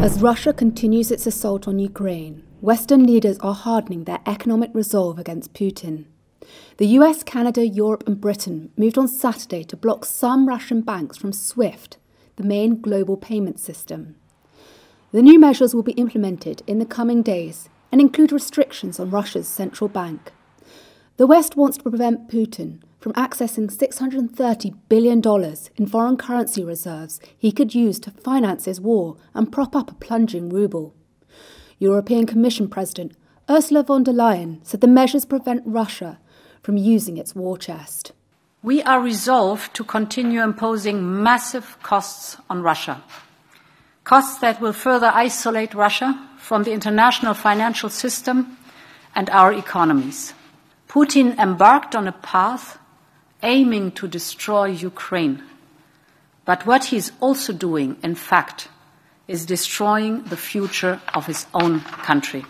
As Russia continues its assault on Ukraine, Western leaders are hardening their economic resolve against Putin. The US, Canada, Europe, and Britain moved on Saturday to block some Russian banks from SWIFT, the main global payment system. The new measures will be implemented in the coming days and include restrictions on Russia's central bank. The West wants to prevent Putin from accessing $630 billion in foreign currency reserves he could use to finance his war and prop up a plunging ruble. European Commission President Ursula von der Leyen said the measures prevent Russia from using its war chest. We are resolved to continue imposing massive costs on Russia. Costs that will further isolate Russia from the international financial system and our economies. Putin embarked on a path aiming to destroy Ukraine. But what he's also doing, in fact, is destroying the future of his own country.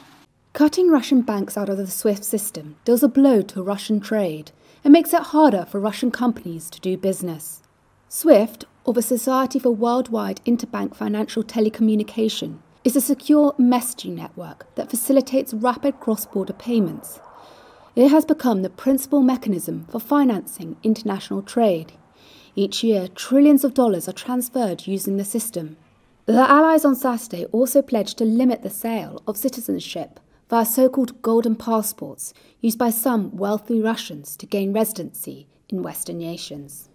Cutting Russian banks out of the SWIFT system deals a blow to Russian trade and makes it harder for Russian companies to do business. SWIFT, or the Society for Worldwide Interbank Financial Telecommunication, is a secure messaging network that facilitates rapid cross border payments. It has become the principal mechanism for financing international trade. Each year, trillions of dollars are transferred using the system. The Allies on Saturday also pledged to limit the sale of citizenship via so called golden passports used by some wealthy Russians to gain residency in Western nations.